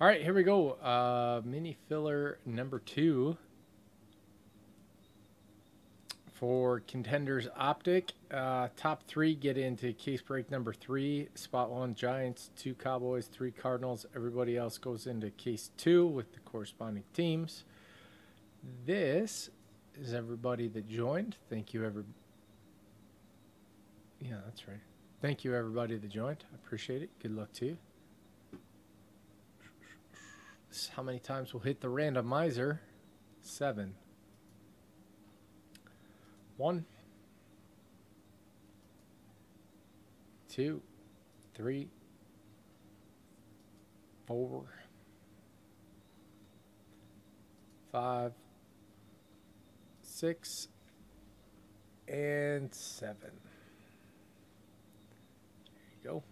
All right, here we go. Uh, mini filler number two for contenders optic. Uh, top three get into case break number three. Spot one Giants, two Cowboys, three Cardinals. Everybody else goes into case two with the corresponding teams. This is everybody that joined. Thank you, every. Yeah, that's right. Thank you, everybody that joined. I appreciate it. Good luck to you. This is how many times we'll hit the randomizer. Seven. One. Two. Three. Four. Five. Six. And seven. There you go.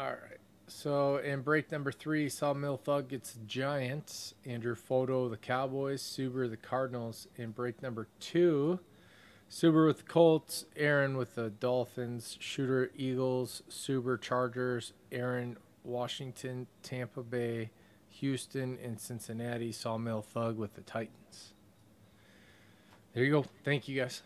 All right. So in break number three, Sawmill Thug gets Giants. Andrew Photo the Cowboys. Suber the Cardinals. In break number two, Suber with the Colts. Aaron with the Dolphins. Shooter Eagles. Suber Chargers. Aaron Washington, Tampa Bay, Houston, and Cincinnati. Sawmill Thug with the Titans. There you go. Thank you guys.